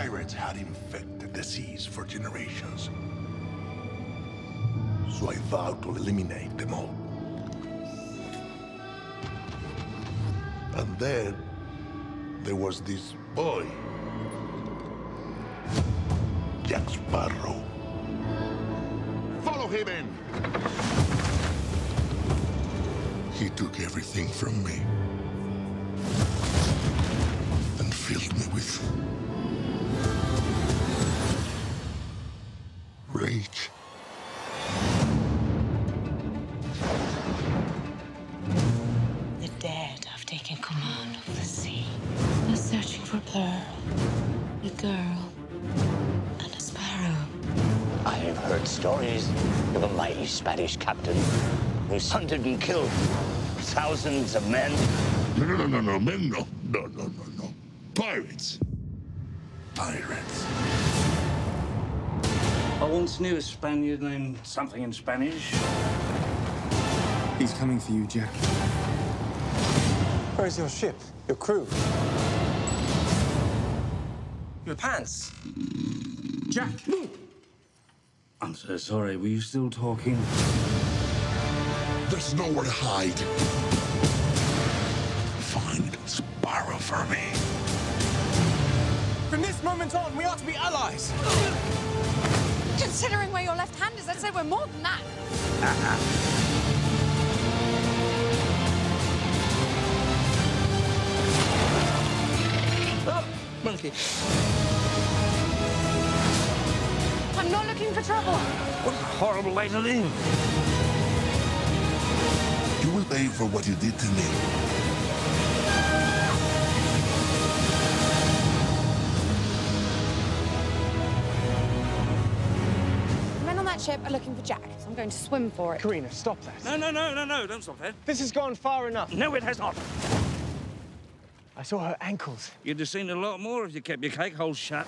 pirates had infected the seas for generations. So I vowed to eliminate them all. And then there was this boy, Jack Sparrow. Follow him in! He took everything from me and filled me with for Pearl, a girl, and a sparrow. I have heard stories of a mighty Spanish captain who's hunted and killed thousands of men. No, no, no, no, no, men, no. No, no, no, no. Pirates. Pirates. I once knew a Spaniard named something in Spanish. He's coming for you, Jack. Where's your ship? Your crew? Your pants? Jack! I'm so sorry. Were you still talking? There's nowhere to hide. Find Sparrow for me. From this moment on, we are to be allies. Considering where your left hand is, I'd say we're more than that. Ah, ah. Oh, monkey. I'm not looking for trouble. What a horrible way to live. You will pay for what you did to me. Men on that ship are looking for Jack, so I'm going to swim for it. Karina, stop that. No, no, no, no, no. Don't stop that. This has gone far enough. No, it has not. I saw her ankles. You'd have seen a lot more if you kept your cake hole shut.